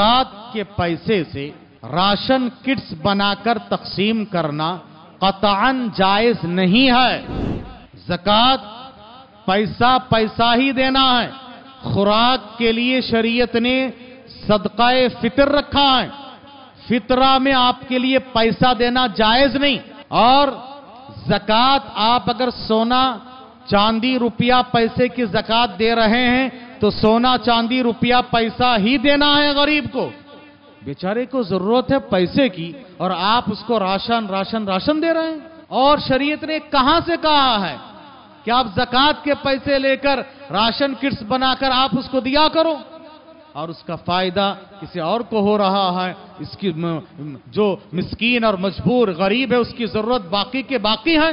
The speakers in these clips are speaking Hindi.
जक़ात के पैसे से राशन किट्स बनाकर तकसीम करना कतान जायज़ नहीं है। जक़ात पैसा पैसा ही देना है। खुराक के लिए शरीयत ने सदकाए फितर रखा है। फितरा में आपके लिए पैसा देना जायज़ नहीं। और जक़ात आप अगर सोना, चांदी, रुपया पैसे की जक़ात दे रहे हैं तो सोना, चांदी, रुपया, पैसा ही देना है गरीब को। बेचारे को ज़रूरत है पैसे की और आप उसको राशन राशन राशन दे रहे हैं। और शरीयत ने कहाँ से कहा है कि आप जक़ात के पैसे लेकर राशन किट्स बनाकर आप उसको दिया करो? और उसका फ़ायदा किसी और को हो रहा है। इसकी जो मिस्कीन और मजबूर गरीब है, उसकी ज़रूरत बाकी के बाकी है।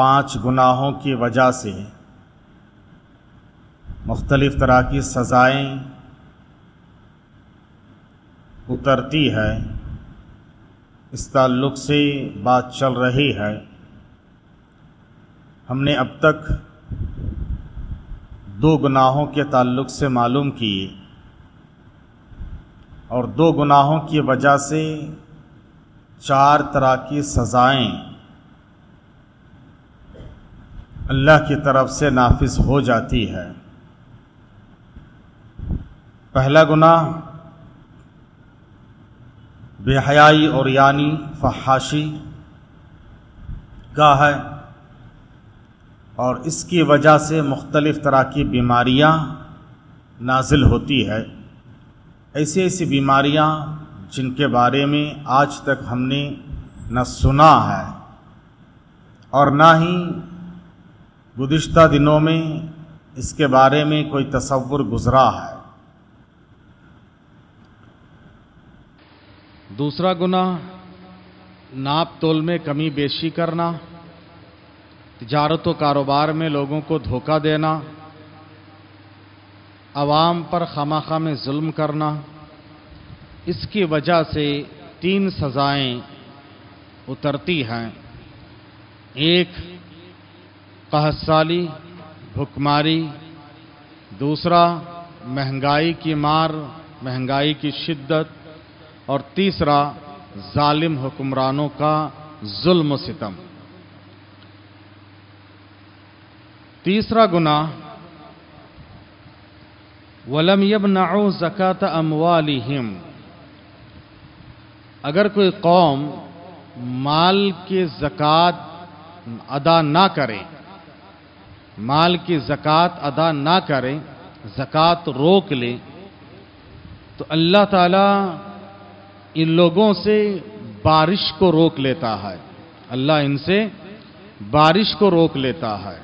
पाँच गुनाहों की वजह से मुख्तलिफ़ तरह की सज़ाएँ उतरती है। इस ताल्लुक से बात चल रही है। हमने अब तक दो गुनाहों के ताल्लुक से मालूम किए और दो गुनाहों की वजह से चार तरह की सज़ाएँ अल्लाह की तरफ़ से नाफिज हो जाती है। पहला गुनाह, बेहयाई और यानी फहाशी का है और इसकी वजह से मुख्तलिफ़ तरह की बीमारियाँ नाजिल होती है। ऐसी ऐसी बीमारियाँ जिनके बारे में आज तक हमने न सुना है और ना ही गुज्त दिनों में इसके बारे में कोई तस्वुर गुज़रा है। दूसरा गुना नाप तोल में कमी बेशी करना, तजारत व कारोबार में लोगों को धोखा देना आवाम पर खामा खा में जुल्म करना, इसकी वजह से तीन सज़ाएँ उतरती हैं। एक कहसाली भुखमारी, दूसरा, महँगाई की मार, महँगाई की शिद्दत, और तीसरा, जालिम हुक्मरानों का जुल्म सितम। तीसरा गुनाह, वलम यब नाओ ज़क़ात अमवालिहिम। अगर कोई कौम माल के ज़क़ात अदा ना करे माल की ज़क़ात अदा ना करें, ज़क़ात रोक ले तो अल्लाह ताला इन लोगों से बारिश को रोक लेता है। अल्लाह इनसे बारिश को रोक लेता है।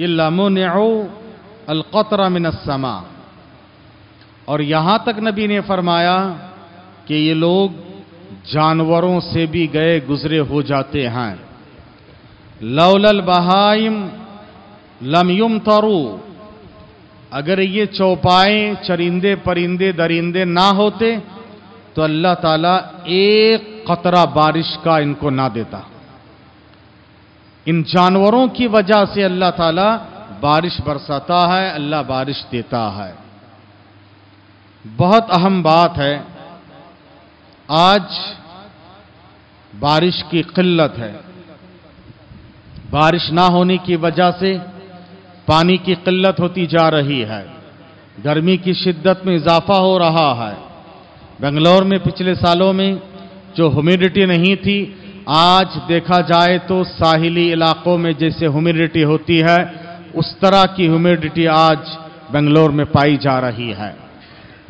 ये लमोन अलक़तरा मिनसमा और यहाँ तक नबी ने फरमाया कि ये लोग जानवरों से भी गए गुजरे हो जाते हैं। लौलल बहाइम लमयुम तरु अगर ये चौपाए चरिंदे, परिंदे, दरिंदे ना होते तो अल्लाह ताला एक कतरा बारिश का इनको ना देता। इन जानवरों की वजह से अल्लाह ताला बारिश बरसाता है, अल्लाह बारिश देता है। बहुत अहम बात है, आज बारिश की किल्लत है। बारिश ना होने की वजह से पानी की किल्लत होती जा रही है। गर्मी की शिद्दत में इजाफा हो रहा है। बेंगलोर में पिछले सालों में जो ह्यूमिडिटी नहीं थी, आज देखा जाए तो साहिली इलाकों में जैसे ह्यूमिडिटी होती है, उस तरह की ह्यूमिडिटी आज बेंगलोर में पाई जा रही है।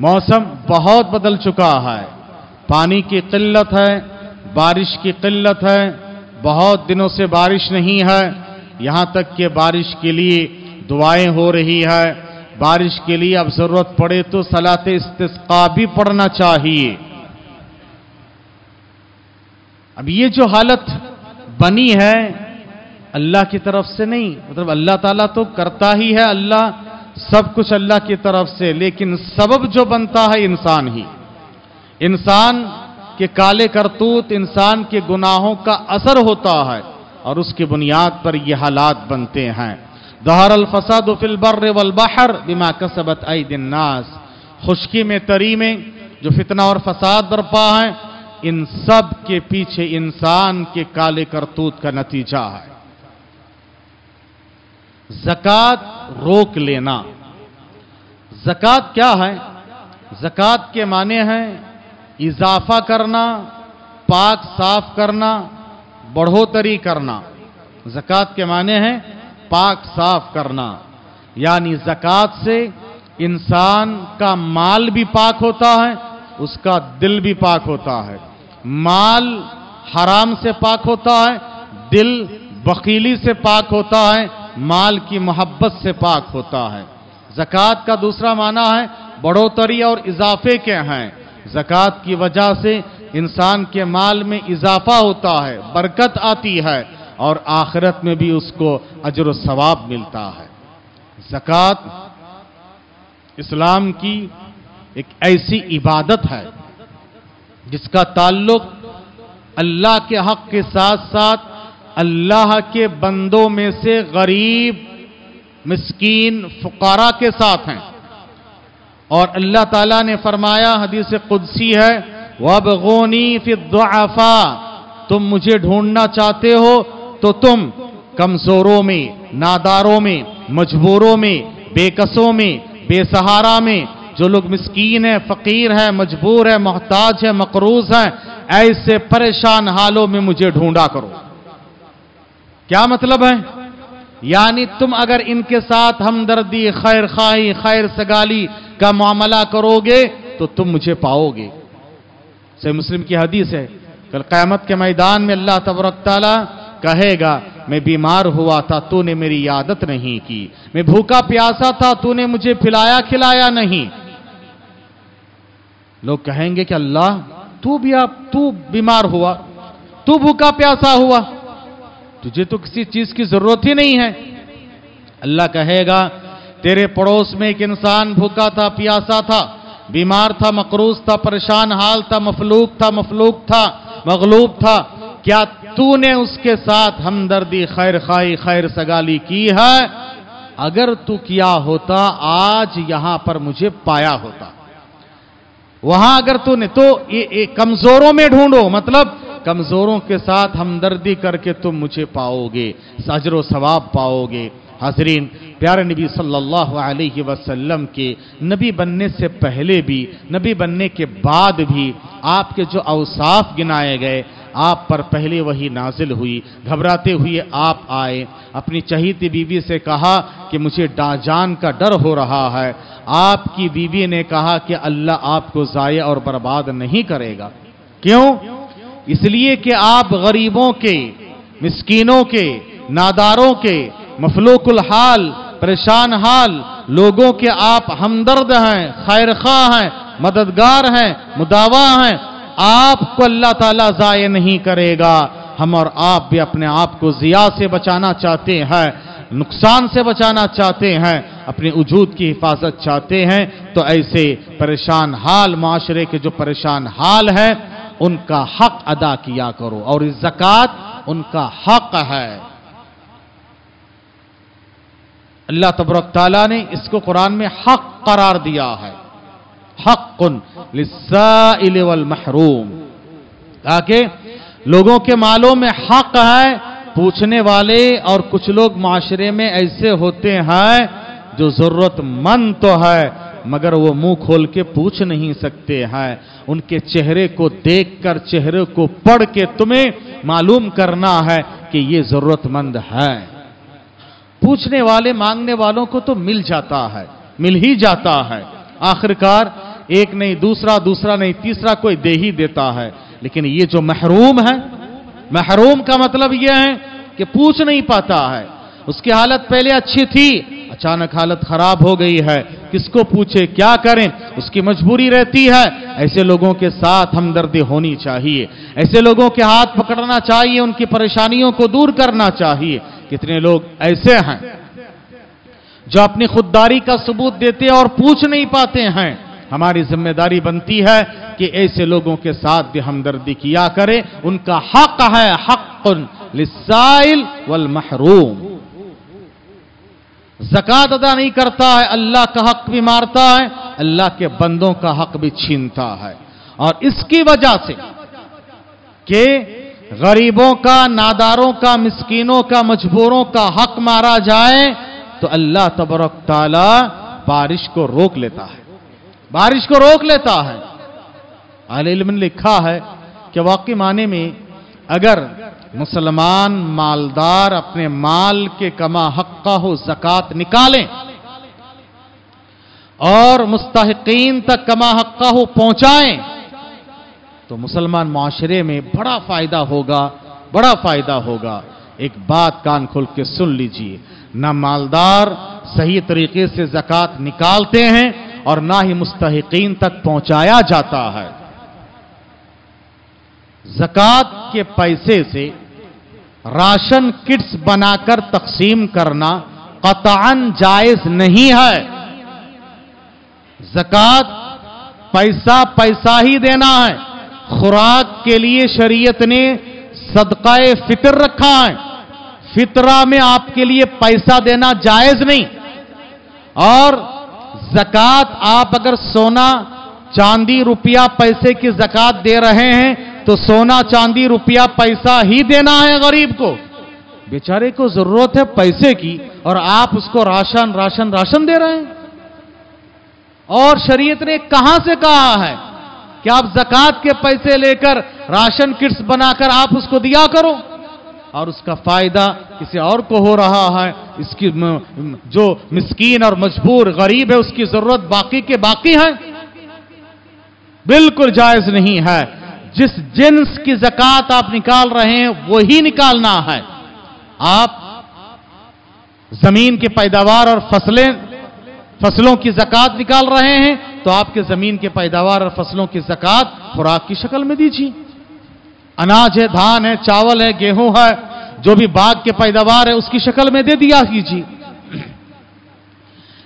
मौसम बहुत बदल चुका है। पानी की किल्लत है, बारिश की किल्लत है, बहुत दिनों से बारिश नहीं है। यहाँ तक कि बारिश के लिए दुआएँ हो रही है। बारिश के लिए अब ज़रूरत पड़े तो सलात इस्तिस्का भी पढ़ना चाहिए। अब ये जो हालत बनी है, अल्लाह की तरफ़ से नहीं मतलब अल्लाह ताला तो करता ही है अल्लाह, सब कुछ अल्लाह की तरफ़ से, लेकिन सबब जो बनता है इंसान ही। इंसान के काले करतूत, इंसान के गुनाहों का असर होता है, और उसकी बुनियाद पर यह हालात बनते हैं। दहर अलफसाद फिल बर वल बहर बिमा कसबत आई नास खुशकी में तरी में जो फितना और फसाद बरपा है इन सब के पीछे इंसान के काले करतूत का नतीजा है जक़ात रोक लेना जक़ात क्या है जक़ात के माने हैं इजाफा करना पाक साफ़ करना बढ़ोतरी करना जक़ात के माने हैं पाक साफ़ करना। यानी जक़ात से इंसान का माल भी पाक होता है, उसका दिल भी पाक होता है। माल हराम से पाक होता है, दिल वकीली से पाक होता है, माल की मोहब्बत से पाक होता है। जक़ात का दूसरा माना है, बढ़ोतरी और इजाफे के हैं। जक़ात की वजह से इंसान के माल में इजाफा होता है, बरकत आती है। और आखिरत में भी उसको अजर सवाब मिलता है। जक़ात इस्लाम की एक ऐसी इबादत है, जिसका ताल्लुक अल्लाह के हक के साथ साथ अल्लाह के बंदों में से गरीब, मिस्कीन, फुकारा के साथ हैं। और अल्लाह ताला ने फरमाया, हदीस कुदसी है वब गोनी फिफा तुम मुझे ढूंढना चाहते हो तो तुम कमजोरों में, नादारों में, मजबूरों में, बेकसों में, बेसहारा में, जो लोग मिस्कीन है, फकीर है, मजबूर है, मोहताज है, मकरूज है, ऐसे परेशान हालों में मुझे ढूंढा करो। क्या मतलब है? यानी तुम अगर इनके साथ हमदर्दी, खैर खाई खैर सगाली का मामला करोगे तो तुम मुझे पाओगे। से मुस्लिम की हदीस है, कल क़यामत के मैदान में अल्लाह तबरक ताला कहेगा, मैं बीमार हुआ था, तूने मेरी आदत नहीं की। मैं भूखा प्यासा था, तूने मुझे पिलाया खिलाया नहीं। लोग कहेंगे कि, अल्लाह, तू भी आप, तू बीमार हुआ, तू भूखा प्यासा हुआ। तुझे तो किसी चीज़ की ज़रूरत ही नहीं है। अल्लाह कहेगा, तेरे पड़ोस में एक इंसान भूखा था, प्यासा था, बीमार था, मकरूज था, परेशान हाल था, मफलूक था मफलूक था, मगलूब था। क्या तूने उसके साथ हमदर्दी खैर खाई खैर सगाली की है। अगर तू किया होता आज यहाँ पर मुझे पाया होता। वहाँ अगर तूने तो ये, ये कमजोरों में ढूंढो मतलब कमजोरों के साथ हमदर्दी करके तुम मुझे पाओगे सजर सवाब पाओगे। हाजरीन प्यारे नबी सल्लल्लाहु अलैहि वसल्लम के नबी बनने से पहले भी नबी बनने के बाद भी आपके जो अवसाफ गिनाए गए आप पर पहले वही नाजिल हुई, घबराते हुए आप आए। अपनी चहीती बीवी से कहा कि मुझे डाजान का डर हो रहा है। आपकी बीवी ने कहा कि अल्लाह आपको ज़ाय और बर्बाद नहीं करेगा। क्यों? इसलिए कि आप गरीबों के, मिस्कीनों के, नादारों के, मफलूकुल हाल, परेशान हाल, लोगों के आप हमदर्द हैं खैर हैं, मददगार हैं, मुदावा हैं आपको अल्लाह ताला ज़ाय नहीं करेगा। हम और आप भी अपने आप को जिया से बचाना चाहते हैं, नुकसान से बचाना चाहते हैं, अपने वजूद की हिफाजत चाहते हैं तो ऐसे परेशान हाल, माशरे के जो परेशान हाल है, उनका हक अदा किया करो और इस जक़ात उनका हक है। अल्लाह तबरक ताला ने इसको कुरान में हक करार दिया है। हक़ुन वल महरूम। ताकि लोगों के मालों में हक है, पूछने वाले और कुछ लोग माशरे में ऐसे होते हैं जो जरूरतमंद तो है, मगर वो मुँह खोल के पूछ नहीं सकते हैं। उनके चेहरे को देखकर, चेहरे को पढ़ के तुम्हें मालूम करना है कि ये जरूरतमंद है। पूछने वाले, मांगने वालों को तो मिल जाता है, मिल ही जाता है। आखिरकार एक नहीं, दूसरा दूसरा नहीं, तीसरा कोई दे ही देता है। लेकिन ये जो महरूम है, महरूम का मतलब यह है कि पूछ नहीं पाता है। उसकी हालत पहले अच्छी थी, अचानक हालत खराब हो गई है। किसको पूछे, क्या करें? उसकी मजबूरी रहती है। ऐसे लोगों के साथ हमदर्दी होनी चाहिए। ऐसे लोगों के हाथ पकड़ना चाहिए, उनकी परेशानियों को दूर करना चाहिए। कितने लोग ऐसे हैं, जो अपनी खुददारी का सबूत देते और पूछ नहीं पाते हैं। हमारी ज़िम्मेदारी बनती है कि ऐसे लोगों के साथ भी हमदर्दी किया करें। उनका हक है हक लिसाइल वल महरूम। जक़ात अदा नहीं करता है, अल्लाह का हक भी मारता है, अल्लाह के बंदों का हक भी छीनता है। और इसकी वजह से कि गरीबों का, नादारों का, मिस्कीनों का, मजबूरों का हक मारा जाए तो अल्लाह तबरक ताला बारिश को रोक लेता है। बारिश को रोक लेता है। आलिम ने लिखा है कि वाकई माने में अगर मुसलमान मालदार अपने माल के कमा हक्का हो, जक़ात निकालें और मुस्तकिन तक कमा हक्का हो पहुंचाएँ तो मुसलमान माशरे में बड़ा फ़ायदा होगा, बड़ा फ़ायदा होगा। एक बात कान खोल के सुन लीजिए, ना मालदार सही तरीके से जक़ात निकालते हैं और ना ही मुस्तकिन तक पहुँचाया जाता है। जक़ात के पैसे से राशन किट्स बनाकर तकसीम करना कतान जायज़ नहीं है। जक़ात पैसा पैसा ही देना है। खुराक के लिए शरीयत ने सदका फितर रखा है। फितरा में आपके लिए पैसा देना जायज़ नहीं। और जक़ात आप अगर सोना, चांदी, रुपया, पैसे की जक़ात दे रहे हैं तो सोना, चांदी, रुपया, पैसा ही देना है गरीब को। बेचारे को ज़रूरत है पैसे की और आप उसको राशन राशन राशन दे रहे हैं। और शरीयत ने कहाँ से कहा है कि आप जक़ात के पैसे लेकर राशन किट्स बनाकर आप उसको दिया करो? और उसका फ़ायदा किसी और को हो रहा है। इसकी जो मिस्कीन और मजबूर गरीब है, उसकी ज़रूरत बाकी के बाकी है। बिल्कुल जायज़ नहीं है। जिस जिन्स की जक़ात आप निकाल रहे हैं, वही निकालना है। आप ज़मीन की पैदावार और फ़सलें, फ़सलों की जक़ात निकाल रहे हैं तो आपके ज़मीन के पैदावार और फ़सलों की जक़ात खुराक की शक्ल में दीजिए। अनाज है, धान है, चावल है, गेहूँ है, जो भी बाग के पैदावार है, उसकी शक्ल में दे दिया कीजिए।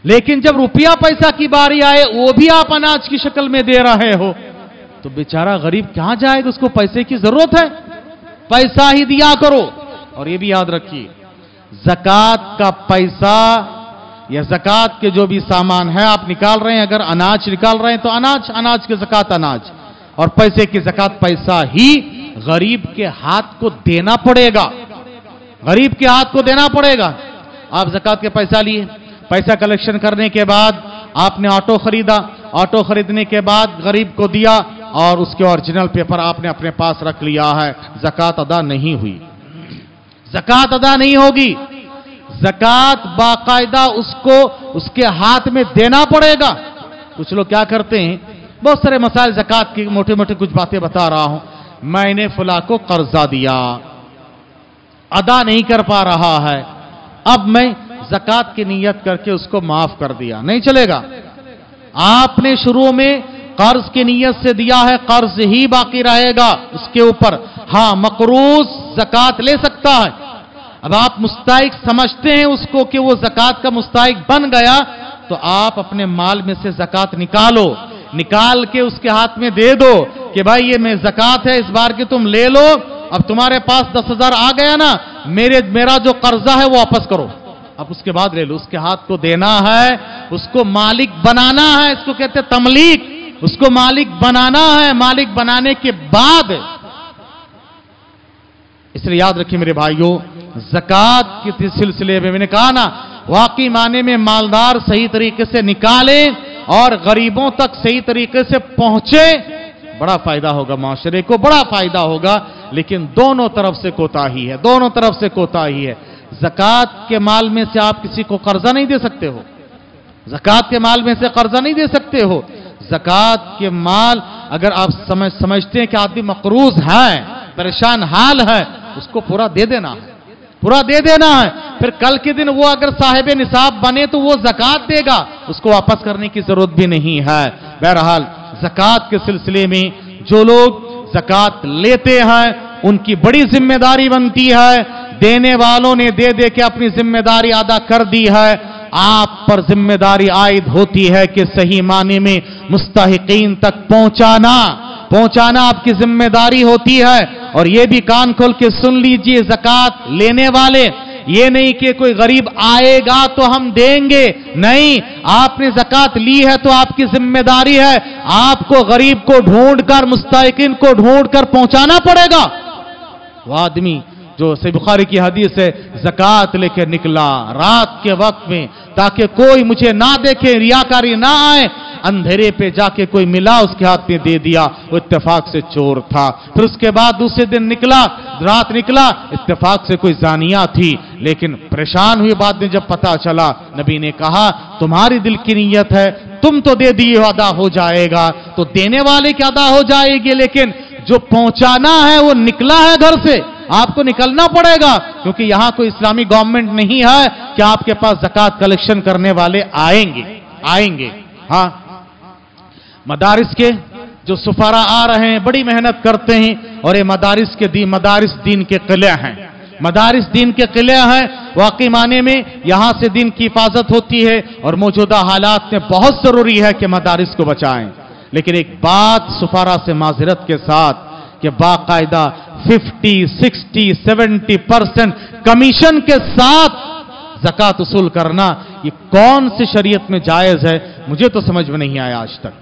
लेकिन जब रुपया पैसा की बारी आए, वो भी आप अनाज की शक्ल में दे रहे हो। तो बेचारा गरीब कहाँ जाएगा उसको पैसे की ज़रूरत है? पैसा ही दिया करो। और ये भी याद रखिए, जक़ात का पैसा या जक़ात के जो भी सामान है, आप निकाल रहे हैं, अगर अनाज निकाल रहे हैं तो अनाज अनाज के जक़ात अनाज। और पैसे की जक़ात पैसा ही गरीब के हाथ को देना पड़ेगा। गरीब के हाथ को देना पड़ेगा। आप जक़ात के पैसा लिए। पैसा कलेक्शन करने के बाद आपने ऑटो खरीदा। ऑटो खरीदने के बाद गरीब को दिया और उसके ओरिजिनल पेपर आपने अपने पास रख लिया है। जक़ात अदा नहीं हुई। जक़ात अदा नहीं होगी। जक़ात बाकायदा उसको उसके हाथ में देना पड़ेगा। कुछ लोग क्या करते हैं? बहुत सारे मसाइल जक़ात की मोटे मोटे कुछ बातें बता रहा हूँ। मैंने फुला को कर्जा दिया। अदा नहीं कर पा रहा है। अब मैं जक़ात की नीयत करके उसको माफ़ कर दिया। नहीं चलेगा। आपने शुरू में कर्ज की नीयत से दिया है, कर्ज ही बाकी रहेगा उसके ऊपर। हाँ, मकरूज जक़ात ले सकता है। अब आप मुस्तक समझते हैं उसको कि वो जक़ात का मुस्तक बन गया तो आप अपने माल में से जक़ात निकालो। निकाल के उसके हाथ में दे दो कि भाई ये मैं जक़ात है, इस बार की तुम ले लो। अब तुम्हारे पास दस हज़ार आ गया ना, मेरे, मेरा जो कर्जा है वो वापस करो। अब उसके बाद ले लो। उसके हाथ को देना है, उसको मालिक बनाना है, इसको कहते हैं तमलीक। उसको मालिक बनाना है। मालिक बनाने के बाद, इसलिए याद रखिए मेरे भाइयों, जक़ात के सिलसिले में मैंने कहा ना, वाकई माने में मालदार सही तरीके से निकाले और गरीबों तक सही तरीके से पहुँचे, बड़ा फ़ायदा होगा माशरे को, बड़ा फ़ायदा होगा। लेकिन दोनों तरफ़ से कोताही है, दोनों तरफ़ से कोताही है। जक़ात के माल में से आप किसी को कर्जा नहीं दे सकते हो। जक़ात के माल में से कर्जा नहीं दे सकते हो। जक़ात के माल, अगर आप समझ, समझते हैं कि आदमी मकरूज है, परेशान हाल है, उसको पूरा दे देना है। पूरा दे देना है। फिर कल के दिन वो अगर साहिब निसाब बने तो वो जक़ात देगा। उसको वापस करने की ज़रूरत भी नहीं है। बहरहाल, जक़ात के सिलसिले में जो लोग जक़ात लेते हैं, उनकी बड़ी ज़िम्मेदारी बनती है। देने वालों ने दे दे के अपनी ज़िम्मेदारी अदा कर दी है। आप पर ज़िम्मेदारी आयद होती है कि सही माने में मुस्तकिन तक पहुंचाना। पहुंचाना आपकी ज़िम्मेदारी होती है। और यह भी कान खोल के सुन लीजिए जक़ात लेने वाले। ये नहीं कि कोई गरीब आएगा तो हम देंगे। नहीं, आपने जक़ात ली है तो आपकी ज़िम्मेदारी है। आपको गरीब को ढूंढकर मुस्तकिन को ढूंढकर पहुंचाना पड़ेगा। वह आदमी जो से बुखारी की हदीस है, जक़ात लेकर निकला रात के वक्त में, ताकि कोई मुझे ना देखे, रियाकारी ना आए। अंधेरे पे जाके कोई मिला, उसके हाथ में दे दिया, वो इत्तेफाक से चोर था। फिर उसके बाद दूसरे दिन निकला, रात निकला, इत्तेफाक से कोई जानिया थी। लेकिन परेशान हुई बाद में जब पता चला, नबी ने कहा, तुम्हारी दिल की नीयत है, तुम तो दे दिए अदा हो जाएगा। तो देने वाले की अदा हो जाएगी, लेकिन जो पहुंचाना है, वो निकला है घर से। आपको निकलना पड़ेगा, क्योंकि यहाँ कोई इस्लामी गवर्नमेंट नहीं है कि आपके पास जक़ात कलेक्शन करने वाले आएँगे आएँगे। हाँ मदारिस के जो सुफारा आ रहे हैं बड़ी मेहनत करते हैं और ये मदारिस के दी मदारिस दीन के किले हैं। मदारिस दीन के किले हैं वाकई माने में यहाँ से दिन की हिफाजत होती है और मौजूदा हालात में बहुत ज़रूरी है कि मदारिस को बचाएँ। लेकिन एक बात सुफारा से माजरत के साथ कि बाकायदा 50, 60, 70 परसेंट कमीशन के साथ जक़ात उसूल करना ये कौन सी शरीयत में जायज़ है मुझे तो समझ में नहीं आया आज तक।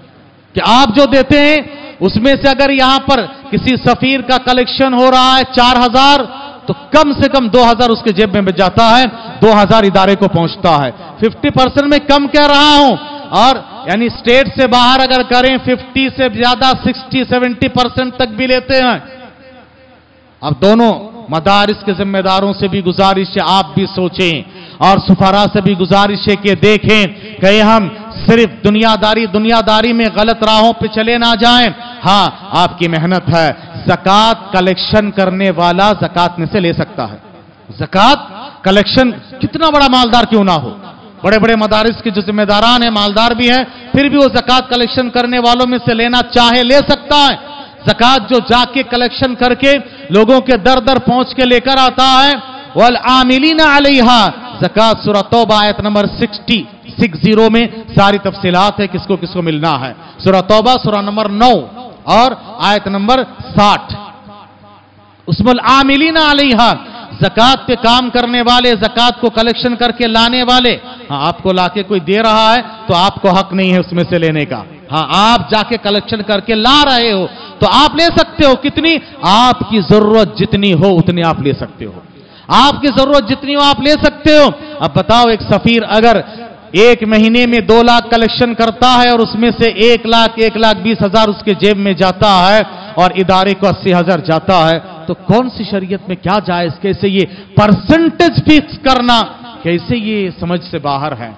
कि आप जो देते हैं, उसमें से अगर यहाँ पर किसी सफीर का कलेक्शन हो रहा है चार हज़ार तो कम से कम दो हज़ार उसके जेब में जाता है, दो हज़ार इदारे को पहुँचता है। फिफ्टी परसेंट में कम कह रहा हूँ। और यानी स्टेट से बाहर अगर करें, फिफ्टी से ज़्यादा, सिक्सटी, सेवेंटी परसेंट तक भी लेते हैं। अब दोनों मदारिस के जिम्मेदारों से भी गुजारिश है, आप भी सोचें और सुफारा से भी गुजारिश है कि देखें, कहीं हम सिर्फ़ दुनियादारी दुनियादारी में गलत राहों पे चले ना जाएँ। हाँ आपकी मेहनत है। जक़ात कलेक्शन करने वाला जक़ात में से ले सकता है। जक़ात कलेक्शन, कितना बड़ा मालदार क्यों ना हो? बड़े बड़े मदारिस के जो जिम्मेदारान हैं, मालदार भी हैं, फिर भी वो जक़ात कलेक्शन करने वालों में से लेना चाहे, ले सकता है। जक़ात जो जाके कलेक्शन करके लोगों के दर दर पहुँच के लेकर आता है, वल आमिलीना अलैहा। जक़ात सूरह तौबा आयत नंबर 60 60 में सारी तफसीलात है, किसको किसको मिलना है। सूरह तोबा सूरह नंबर नौ और आयत नंबर 60 उसमल आमिलीना अलैहा, जक़ात पे काम करने वाले, जक़ात को कलेक्शन करके लाने वाले हाँ आपको लाके कोई दे रहा है तो आपको हक नहीं है उसमें से लेने का। हाँ आप जाके कलेक्शन करके ला रहे हो तो आप ले सकते हो, कितनी? आपकी ज़रूरत जितनी हो, उतनी आप ले सकते हो। आपकी ज़रूरत जितनी हो, आप ले सकते हो। अब बताओ, एक सफीर अगर एक महीने में दो लाख कलेक्शन करता है और उसमें से एक लाख एक लाख बीस हज़ार उसके जेब में जाता है और इदारे को अस्सी हज़ार जाता है। तो कौन सी शरीयत में क्या जायज़? कैसे ये परसेंटेज फिक्स करना? कैसे ये समझ से बाहर है?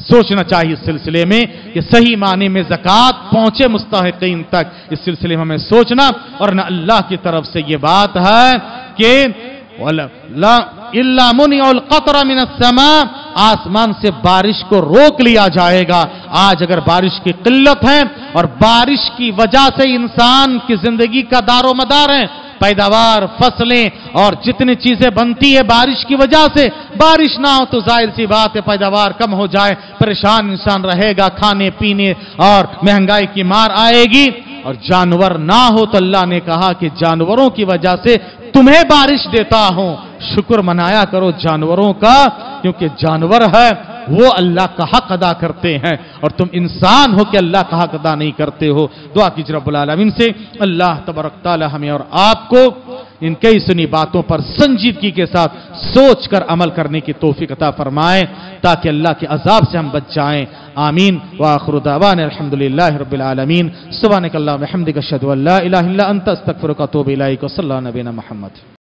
सोचना चाहिए इस सिलसिले में कि सही माने में जक़ात पहुँचे मुस्तकिन तक। इस सिलसिले में हमें सोचना और न अल्लाह की तरफ़ से ये बात है कि समा, आसमान से बारिश को रोक लिया जाएगा। आज अगर बारिश की किल्लत है और बारिश की वजह से इंसान की ज़िंदगी का दारो मदार है, पैदावार, फ़सलें और जितनी चीज़ें बनती है बारिश की वजह से, बारिश ना हो तो ज़ाहिर सी बात है पैदावार कम हो जाए, परेशान इंसान रहेगा, खाने, पीने और महँगाई की मार आएगी। और जानवर ना हो तो अल्लाह ने कहा कि जानवरों की वजह से तुम्हें बारिश देता हूँ। शुक्र मनाया करो जानवरों का क्योंकि जानवर है वो अल्लाह का हक अदा करते हैं और तुम इंसान हो कि अल्लाह का हक अदा नहीं करते हो। दुआ कीजिए रब्बुल आलमीन से, अल्लाह तबरक हमें और आपको इन कई सुनी बातों पर संजीदगी के साथ सोच कर अमल करने की तोफ़ी अता फरमाए, ताकि अल्लाह के अजाब से हम बच जाएँ। आमीन। वाखरुदावान अलहमदिल्ला रबालमीन सुबह नकल्ला महमद अल्ला अंत का तोब नबीना मोहम्मद।